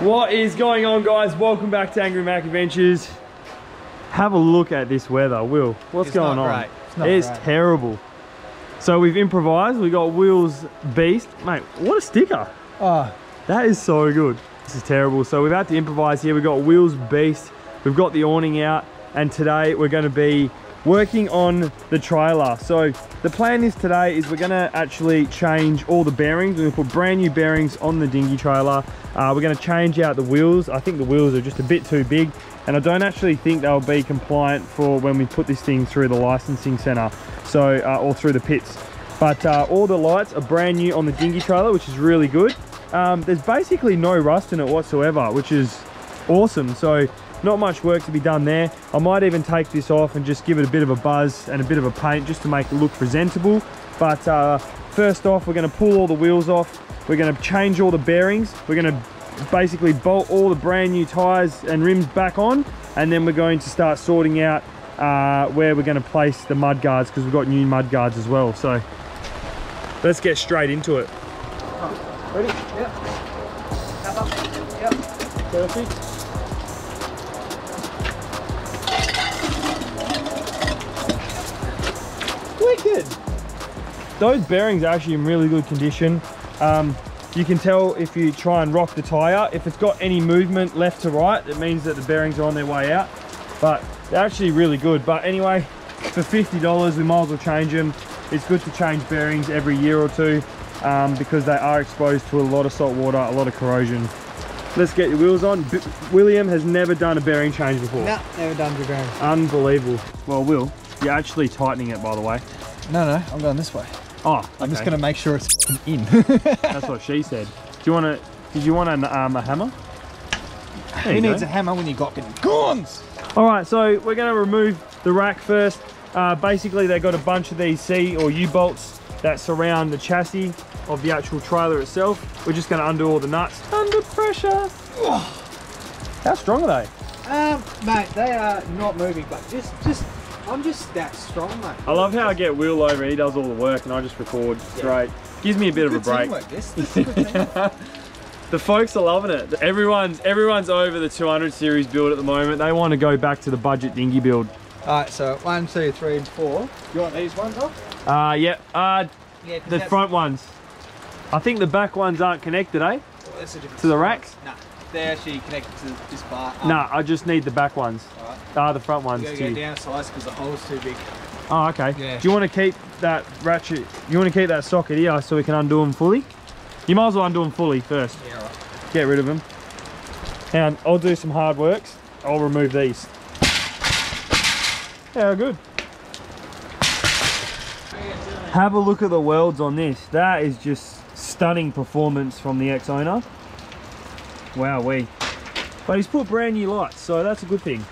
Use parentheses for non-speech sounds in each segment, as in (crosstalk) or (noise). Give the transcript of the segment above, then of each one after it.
What is going on guys? Welcome back to Angry Mack Adventures. Have a look at this weather, Will. What's It's going on? It's not It's terrible. So we've improvised. We got Will's Beast. Mate, what a sticker. Oh, That is so good. This is terrible. So we've had to improvise here. We've got Will's Beast. We've got the awning out. And today we're going to be working on the trailer. So the plan is today is we're going to actually change all the bearings. We're to put brand new bearings on the dinghy trailer. Uh, we're going to change out the wheels. I think the wheels are just a bit too big. And I don't actually think they'll be compliant for when we put this thing through the licensing center. So, uh, or through the pits. But uh, all the lights are brand new on the dinghy trailer, which is really good. Um, there's basically no rust in it whatsoever, which is awesome. So not much work to be done there. I might even take this off and just give it a bit of a buzz and a bit of a paint just to make it look presentable. But uh, first off, we're gonna pull all the wheels off. We're gonna change all the bearings. We're gonna basically bolt all the brand new tires and rims back on. And then we're going to start sorting out uh, where we're gonna place the mud guards because we've got new mud guards as well. So let's get straight into it. ready? Yep. Yep. Perfect. Those bearings are actually in really good condition. Um, you can tell if you try and rock the tire, if it's got any movement left to right, it means that the bearings are on their way out. But they're actually really good. But anyway, for $50, we might as well change them. It's good to change bearings every year or two um, because they are exposed to a lot of salt water, a lot of corrosion. Let's get your wheels on. B William has never done a bearing change before. No, never done the bearings. Unbelievable. Well, Will, you're actually tightening it, by the way. No, no, I'm going this way. Oh, I'm just gonna make sure it's in. (laughs) That's what she said. Do you want to? Did you want an, um, a hammer? There Who needs go. a hammer when you got guns? All right, so we're going to remove the rack first. Uh, basically, they've got a bunch of these C or U bolts that surround the chassis of the actual trailer itself. We're just going to undo all the nuts under pressure. How strong are they? Um, mate, they are not moving, but just, just, I'm just that strong, mate. I love how I get Will over. He does all the work, and I just record. Yeah. great. Gives me a bit of a break. teamwork, this. This is good teamwork. (laughs) The folks are loving it. Everyone's everyone's over the 200 series build at the moment. They want to go back to the budget dinghy build. All right, so one, two, three, and four. You want these ones off? Uh, yeah. Uh, Yeah. the front ones. I think the back ones aren't connected, eh? that's a different To the racks? Nah, they're actually connected to this bar. up. Nah, I just need the back ones. Right. Ah, the front You ones gotta go down size because the hole's too big. Oh, okay. Yeah. Do you want to keep that ratchet? You want to keep that socket here so we can undo them fully? You might as well undo them fully first. Yeah, right. Get rid of them. And I'll do some hard works. I'll remove these. Yeah, good. Have a look at the welds on this. That is just stunning performance from the ex-owner. Wow, we. But he's put brand new lights, so that's a good thing.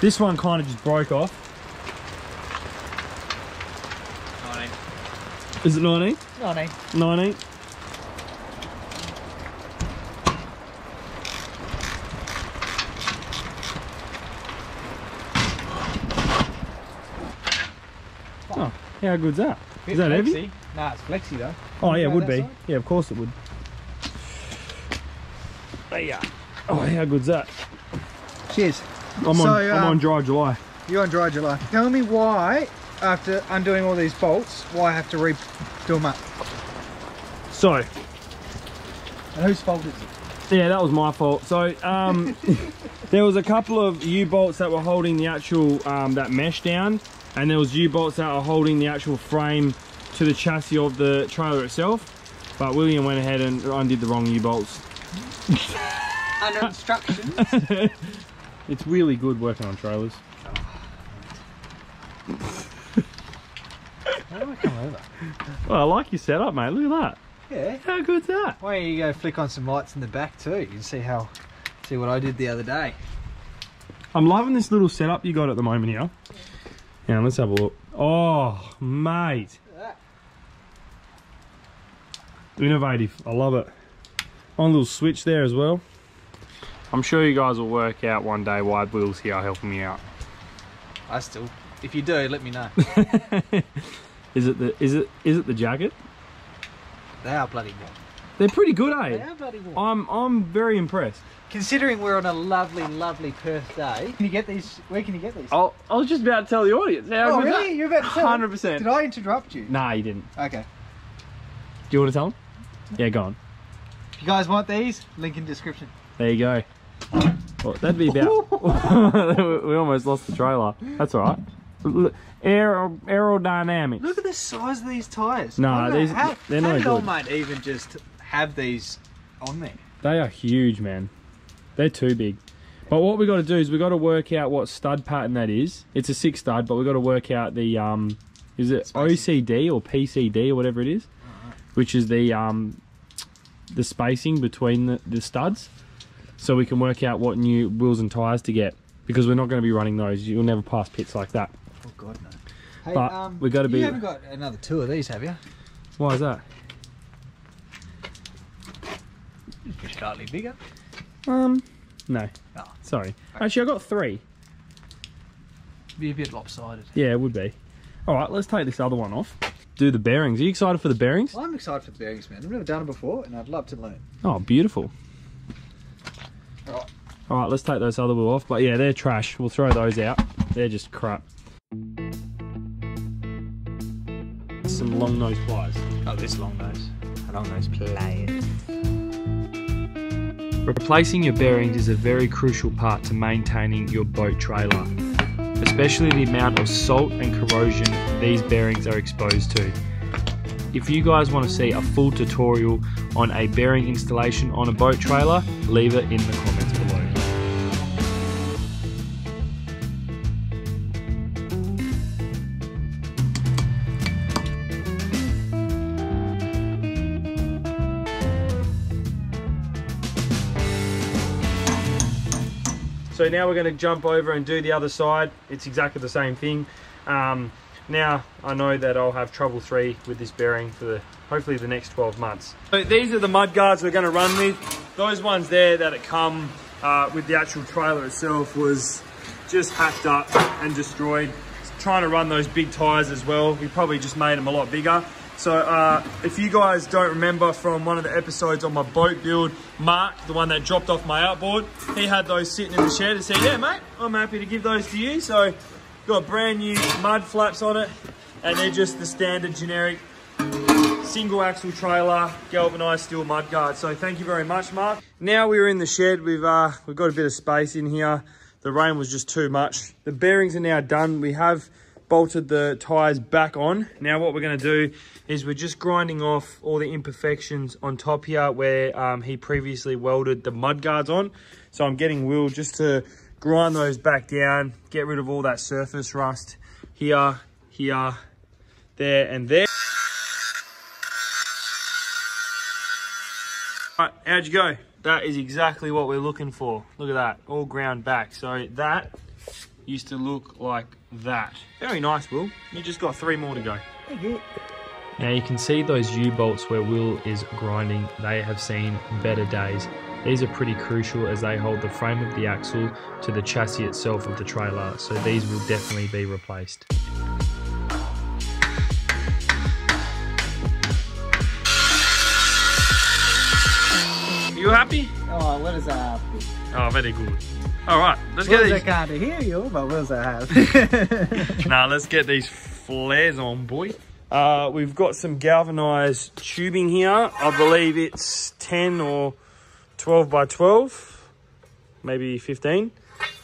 This one kind of just broke off. 19. Is it 19? 19. 19? Oh, how good's that? Is that heavy? Nah, it's flexi though. Oh yeah, it would be. side? Yeah, of course it would. Yeah. Oh, how good's that? Cheers. I'm on. So, I'm on dry July. You're on dry July. Tell me why, after undoing all these bolts, why I have to redo them up. So, And whose fault is it? Yeah, that was my fault. So, um, (laughs) there was a couple of U-bolts that were holding the actual, um, that mesh down, and there was U-bolts that were holding the actual frame to the chassis of the trailer itself. But William went ahead and undid the wrong U-bolts. Under (laughs) instructions. It's really good working on trailers. How do I come over? Well, I like your setup, mate. Look at that. Yeah. How good's that? Why don't you go flick on some lights in the back too? You can see how, see what I did the other day. I'm loving this little setup you got at the moment here. Yeah, let's have a look. Oh, mate. Innovative. I love it. On a little switch there as well. I'm sure you guys will work out one day why Will's here helping me out. I still, if you do, let me know. (laughs) Is it the is it is it the jacket? they are bloody warm. They're pretty good, eh? They are bloody warm. I'm I'm very impressed. Considering we're on a lovely, lovely Perth day, can you get these? Where can you get these? Oh, I was just about to tell the audience. How Oh, really? that? You're about to tell? 100%. Did I interrupt you? Nah, you didn't. Okay. Do you want to tell them? Yeah, go on. If you guys want these, link in description. There you go. Well, that'd be about. (laughs) we almost lost the trailer. That's all right. Look, Aero, aerodynamics. Look at the size of these. Nah, I don't know, these- how, they're how no did good. mate even just have these on there? They are huge, man. They're too big. But what we got to do is we got to work out what stud pattern that is. It's a six stud, but we got to work out the um, is it Spacing. OCD or PCD or whatever it is, which is the um, the spacing between the, the studs, so we can work out what new wheels and tires to get because we're not going to be running those. You'll never pass pits like that. Oh God, no. Hey, But um, we gotta be- You haven't got another two of these, have you? Why is that? You're slightly bigger. Um, no. Oh. Sorry. Actually, I got three. Be a bit lopsided. Yeah, it would be. All right, let's take this other one off. Do the bearings. Are you excited for the bearings? Well, I'm excited for the bearings, man. I've never done it before, and I'd love to learn. Oh, beautiful. Alright. All right, let's take those other wheel off. But yeah, they're trash. We'll throw those out. They're just crap. Some long nose pliers. Oh, this long nose. A long nose pliers. Replacing your bearings is a very crucial part to maintaining your boat trailer, especially the amount of salt and corrosion these bearings are exposed to. If you guys want to see a full tutorial on a bearing installation on a boat trailer, leave it in the comments below. So now we're going to jump over and do the other side. It's exactly the same thing. Um, now I know that I'll have trouble three with this bearing for the hopefully the next 12 months. So these are the mud guards we're going to run with. Those ones there that come uh, with the actual trailer itself was just hacked up and destroyed. Trying to run those big tires as well. We probably just made them a lot bigger. So uh, if you guys don't remember from one of the episodes on my boat build, Mark, the one that dropped off my outboard, he had those sitting in the shed and said, yeah mate, I'm happy to give those to you. So got brand new mud flaps on it and they're just the standard generic single axle trailer galvanized steel mud guard. So thank you very much, Mark. Now we're in the shed, we've, uh, we've got a bit of space in here. The rain was just too much. The bearings are now done. We have bolted the tires back on. Now what we're gonna do is we're just grinding off all the imperfections on top here where um, he previously welded the mud guards on. So I'm getting Will just to grind those back down, get rid of all that surface rust here, here, there and there. All right, how'd you go? That is exactly what we're looking for. Look at that, all ground back. So that used to look like that. Very nice, Will. You just got three more to go. Now you can see those U-bolts where Will is grinding. They have seen better days. These are pretty crucial as they hold the frame of the axle to the chassis itself of the trailer. So these will definitely be replaced. You happy? Oh, what does that? Oh, very good. All right, let's get I these. can't hear you, but what does that have? (laughs) (laughs) Now let's get these flares on, boy. Uh, we've got some galvanized tubing here. I believe it's 10 or 12 by 12, maybe 15.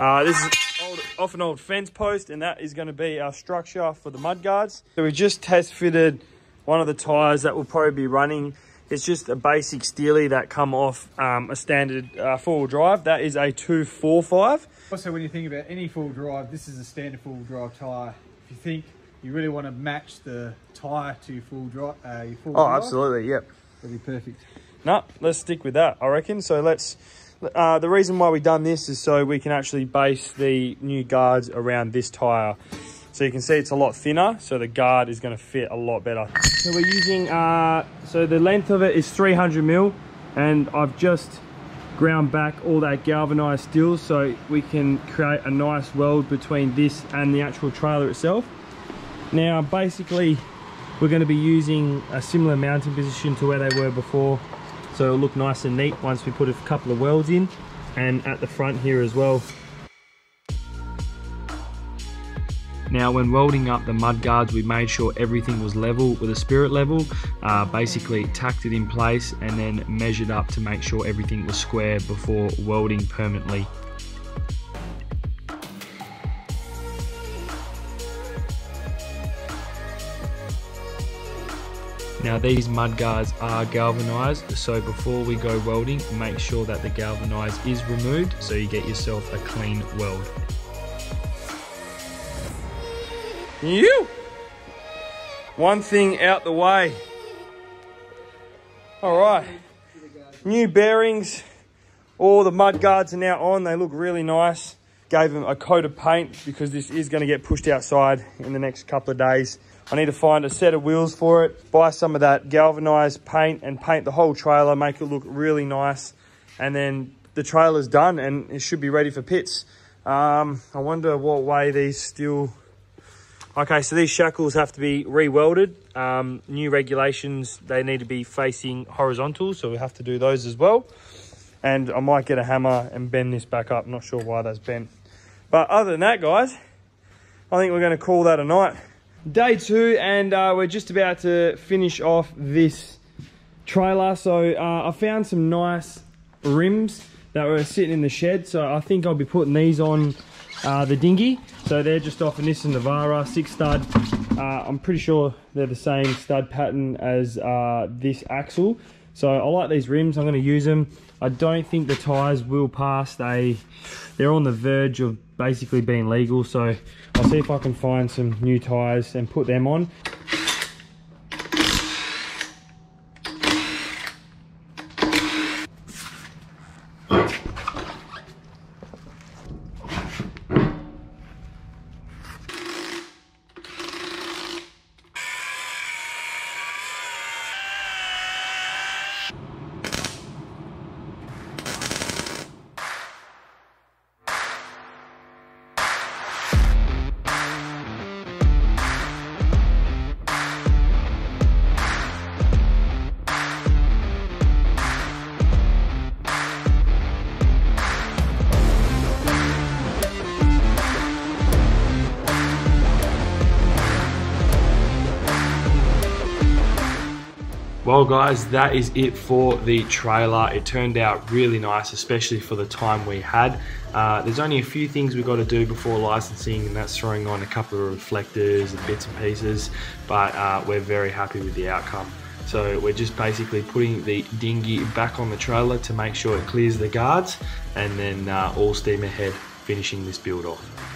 Uh, this is old, off an old fence post, and that is going to be our structure for the mud guards. So we just test fitted one of the tires that will probably be running. It's just a basic steely that come off um, a standard uh, four-wheel drive. That is a 245. also, when you think about any four-wheel drive, this is a standard four-wheel drive tyre. If you think you really want to match the tyre to full drive, uh, your full Oh, drive, absolutely, yep. that'd be perfect. No, let's stick with that, I reckon. So let's, uh, the reason why we've done this is so we can actually base the new guards around this tyre. So you can see it's a lot thinner, so the guard is gonna fit a lot better. So we're using, uh, so the length of it is 300 mil, and I've just ground back all that galvanized steel so we can create a nice weld between this and the actual trailer itself. Now, basically, we're going to be using a similar mounting position to where they were before. so it'll look nice and neat once we put a couple of welds in and at the front here as well Now when welding up the mud guards we made sure everything was level with a spirit level, uh, basically tacked it in place and then measured up to make sure everything was square before welding permanently. Now these mud guards are galvanized, so before we go welding, make sure that the galvanized is removed so you get yourself a clean weld. You! One thing out the way. All right. New bearings. All the mud guards are now on. They look really nice. Gave them a coat of paint because this is going to get pushed outside in the next couple of days. I need to find a set of wheels for it, buy some of that galvanized paint and paint the whole trailer, make it look really nice. And then the trailer's done and it should be ready for pits. Um, I wonder what way these still... Okay, so these shackles have to be re-welded. Um, new regulations, they need to be facing horizontal, so we have to do those as well. And I might get a hammer and bend this back up. Not sure why that's bent. But other than that, guys, I think we're going to call that a night day two and uh, we're just about to finish off this trailer so uh, I found some nice rims that were sitting in the shed so I think I'll be putting these on uh, the dinghy. So they're just off a Nissan Navara six stud. Uh, I'm pretty sure they're the same stud pattern as uh, this axle. So I like these rims. I'm going to use them I don't think the tires will pass. They they're on the verge of basically being legal. So I'll see if I can find some new tires and put them on Well guys, that is it for the trailer. It turned out really nice, especially for the time we had. Uh, there's only a few things we've got to do before licensing and that's throwing on a couple of reflectors and bits and pieces, but uh, we're very happy with the outcome. So we're just basically putting the dinghy back on the trailer to make sure it clears the guards and then uh, all steam ahead finishing this build off.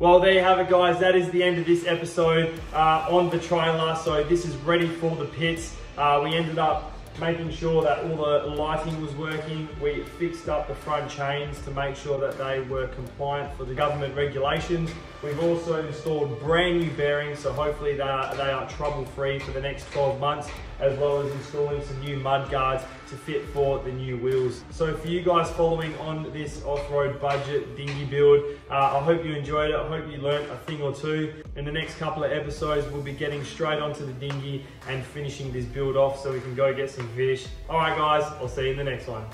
Well, there you have it, guys. That is the end of this episode uh, on the trailer. So this is ready for the pits. Uh, we ended up making sure that all the lighting was working. We fixed up the front chains to make sure that they were compliant for the government regulations. We've also installed brand new bearings, so hopefully they are, they are trouble-free for the next 12 months, as well as installing some new mud guards to fit for the new wheels. So for you guys following on this off-road budget dinghy build, uh, I hope you enjoyed it. I hope you learned a thing or two. In the next couple of episodes, we'll be getting straight onto the dinghy and finishing this build off so we can go get some fish. All right, guys, I'll see you in the next one.